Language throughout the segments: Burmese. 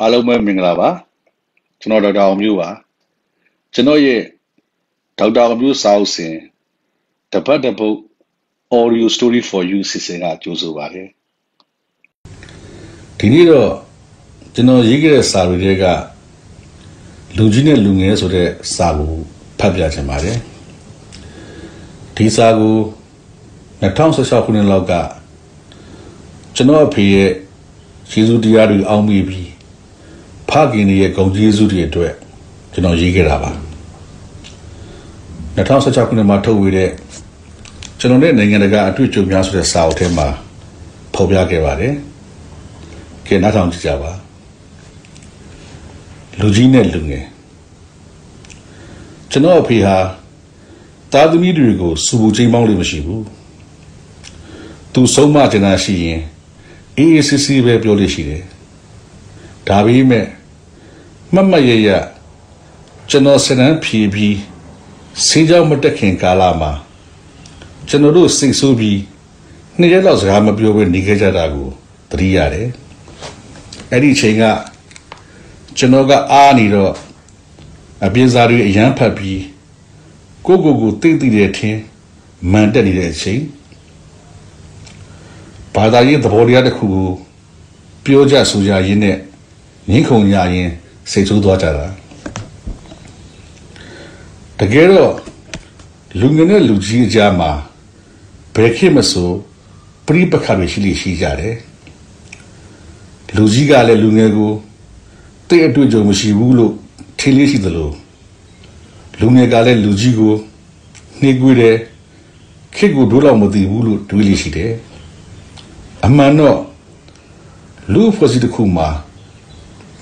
အားလုံးပဲမင်္ဂလာပါကျွန်တော်ဒေါက်တာအောင်မျိုးပါကျွန်တော်ရဲ့ဒေါက်တာအောင်မျိုးစာအုပ်စဉ်တပတ်တပုတ် audio story for you စီစဉ်ကကြိုးဆိုပါတယ်ဒီနေ့တော့ကျွန်တော်ရေးခဲ့တဲ့စာတွေတွေကလူကြီးနဲ့လူငယ်ဆိုတဲ့စာကိုဖတ်ပြချင်ပါတယ်ဒီစာကို2016ခုနှစ်လောက်ကကျွန်တော်အဖေရဲ့ယေရှုတရားတွေအောင်းမိပြီးဖ ခင်ရဲ့ဂုဏ်ကျေးဇူးတွေအတွက်ကျွန်တော်ရေးခဲ့တာပါ2016ခုနှစ်မှာထုတ်ဝေတဲ့ကျွန်တော်နဲ့နိုင်ငံတကာအတွေ့အကြုံများဆိုတဲ့စာအုပ်ထဲမှာဖော်ပြခဲ့ပါတယ်ကဲနားထောင်ကြည့်ကြပါလူကြီးနဲ့လူငယ်ကျွန်တော်အဖေဟာသားသမီးတွေကိုစူပူချိန်ပေါင်းလို့မရှိဘူးသူဆုံးမတင်တာရှိရင်အေးအေးဆေးဆေးပဲပြောလို့ရှိတယ်ဒါပေမဲ့ မမရရကျွန်တော်စနန်းဖြီးပြီးစေးကြောင်မတက်ခင်ကာလမှာကျွန်တော်တို့စိတ်ဆိုးပြီးနှစ်ရက်လောက်စကားမပြောဘဲနေခဲ့ကြတာကိုသတိရတယ်အဲ့ဒီချိန်ကကျွန်တော်ကအားနေတော့အပြင်းစားတွေအရန်ဖတ်ပြီးကိုကိုကိုတိတ်တိတဲ့ထင်းမန်တက်နေတဲ့အချိန်ဘာသာရေးသဘောတရားတစ်ခုကိုပြောကြဆိုကြရင်းနဲ့ငင်းခုန်ကြရင် စိတ်ဆိုးသွားကြတာတကယ်တော့လူငယ်နဲ့လူကြီးအကြားမှာဘယ်ခေတ်မဆိုပြိပခါတွေရှိလိရှိကြတယ်လူကြီးကလည်းလူငယ်ကိုတိတ်အတွေ့အကြုံမရှိဘူးလို့ထင်လေးရှိသလိုလူငယ်ကလည်းလူကြီးကိုနှိကွေးတယ်ခေတ်ကိုဒိုးလောက်မသိဘူးလို့တွေးလေးရှိတယ်အမှန်တော့လူဖွဲ့စည်းတစ်ခုမှာ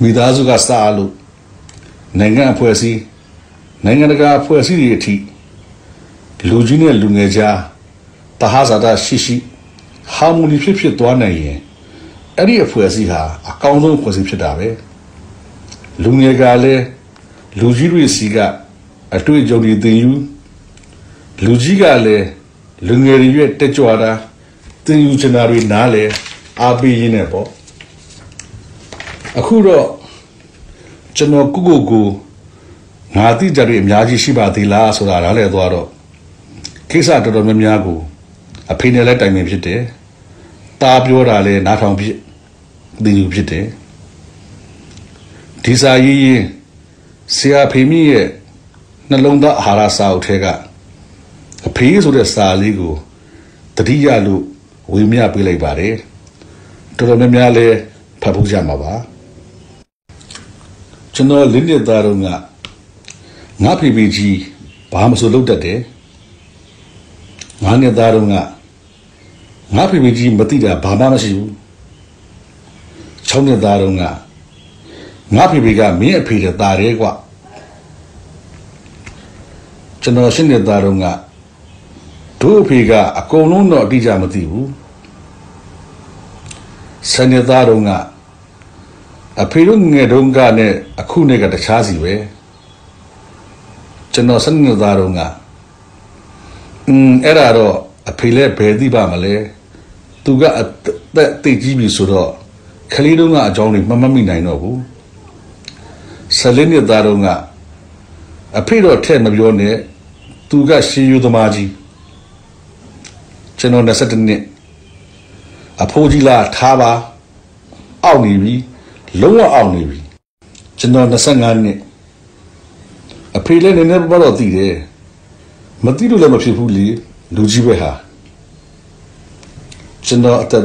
မိသားစုကစားလို့နိုင်ငံအဖွဲ့အစည်းနိုင်ငံတကာအဖွဲ့အစည်းတွေအထိလူကြီးနဲ့လူငယ်ကြားတဟဇာတာရှိရှိဟာမိုနီဖြစ်ဖြစ်သွားနိုင်ရင်အဲ့ဒီအဖွဲ့အစည်းဟာအကောင်းဆုံးအဖွဲ့အစည်းဖြစ်တာပဲလူငယ်ကလည်းလူကြီးတွေစီကအတွေ့အကြုံတွေသင်ယူလူကြီးကလည်းလူငယ်တွေရဲ့တက်ကြွတာသင်ယူချင်တာတွေနားလဲအားပေးရင်းနဲ့ပေါ့ အခုတော့ကျွန်တော်ကုကုကိုငါသိကြတွေအများကြီးရှိပါသေးလားဆိုတာနားလည်သွားတော့ကိစ္စတော်တော်များများကိုအဖေနဲ့လည်းတိုင်ပင်ဖြစ်တယ်။ตาပြောတာလည်းနားထောင်ဖြစ်သိယူဖြစ်တယ်။ဒီစာရေးရင်ဆရာဖေမိရဲ့နှလုံးသားအာဟာရစာအုပ်ထဲကအဖေဆိုတဲ့စာလေးကိုတတိယလို့ဝေမျှပေးလိုက်ပါတယ်။တော်တော်များများလည်းဖတ်ဖို့ကြမှာပါ။ ကျွန်တော်လင်းနှစ်သားတော့ကငါဖေဖေကြီးဘာမှမဆိုလုပ်တတ်တယ်ငါနှစ်သားတော့ကငါဖေဖေကြီးမသိတာဘာမှမရှိဘူး၆နှစ်သားတော့ကငါဖေဖေကမင်းအဖေတဲ့ตาရဲကွကျွန်တော်ရှင်းနှစ်သားတော့ကတို့အဖေကအကုန်လုံးတော့အတိအကျမသိဘူးဆယ်နှစ်သားတော့က အဖေတို့ငယ်တုန်းကနဲ့အခုနဲ့ကတခြားစီပဲကျွန်တော်စနေသားတုန်းကအင်းအဲ့ဒါတော့အဖေလည်းဘယ်သိပါမလဲသူကအသက်သိကြီးပြီဆိုတော့ခလေးတုန်းကအကြောင်းတွေမမမိနိုင်တော့ဘူးဆလင်းနှစ်သားတုန်းကအဖေတော့ထဲ့မပြောနဲ့သူကရှေးယူသမားကြီးကျွန်တော်22နှစ်အဖိုးကြီးလာထားပါအောက်နေပြီ လုံးဝအောင်နေပြီကျွန်တော်25နှစ်အဖေလည်းနည်းနည်းပါးတော့သိတယ်မသိလို့လည်းမဖြစ်ဘူးလေလူကြီးပဲဟာကျွန်တော်အသက်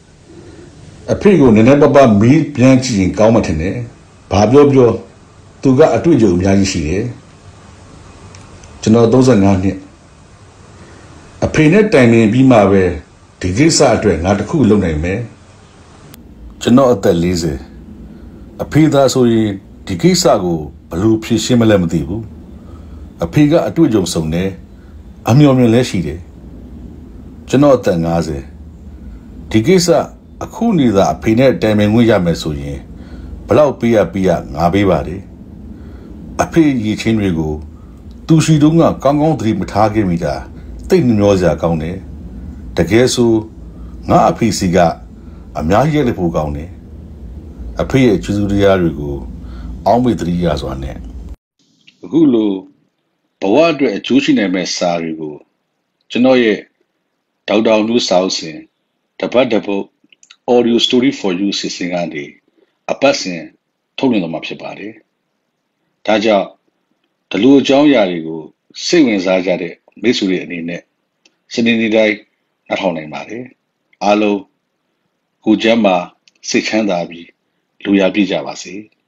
30အဖေကိုနည်းနည်းပါးပါးမီးပြန်ကြည့်ရင်ကောင်းမှထင်တယ်ဘာပြောပြောသူကအတွေ့အကြုံအများကြီးရှိတယ်ကျွန်တော်35နှစ်အဖေနဲ့တိုင်ပင်ပြီးမှပဲဒီကိစ္စအတွက်ငါတခုလုပ်နိုင်မယ် ကျွန်တော်အသက်40အဖေသားဆိုရင်ဒီကိစ္စကိုဘယ်လိုဖြေရှင်းမလဲမသိဘူးအဖေကအတွေ့အကြုံစုံတယ်အမျော်မြင်လဲရှိတယ်ကျွန်တော်အသက်50ဒီကိစ္စအခုနေသာအဖေနဲ့တိုင်ပင်ခွင့်ရမယ်ဆိုရင်ဘလောက်ပေးရပေးရငါပေးပါတယ်အဖေရည်ချင်းတွေကိုသူရှိတုန်းကကောင်းကောင်းသတိမထားခဲ့မိတာတိတ်မျောစရာကောင်းတယ်တကယ်ဆိုငါအဖေစီက အများကြီးရတဲ့ဖို့ကောင်းတယ်အဖေရဲ့ကျေးဇူးတရားတွေကိုအောင်းမေတ္တရိယာစွာနဲ့အခုလိုဘဝအတွက်အကျိုးရှိနိုင်မဲ့စာတွေကိုကျွန်တော်ရဲ့ဒေါက်တာနုစာအုပ်စဉ်တပတ်တပုတ် audio story for you စီစဉ်ကနေအပတ်စဉ်ထုတ်လွှင့်သွားမှာဖြစ်ပါတယ်။ဒါကြောင့်ဒီလိုအကြောင်းအရာတွေကိုစိတ်ဝင်စားကြတဲ့မိတ်ဆွေတွေအနေနဲ့စနေနေ့တိုင်းနားထောင်နိုင်ပါတယ်။အားလုံး ကိုကျမ်းမှာစိတ်ချမ်းသာပြီးလူရပြည့်ကြပါစေ။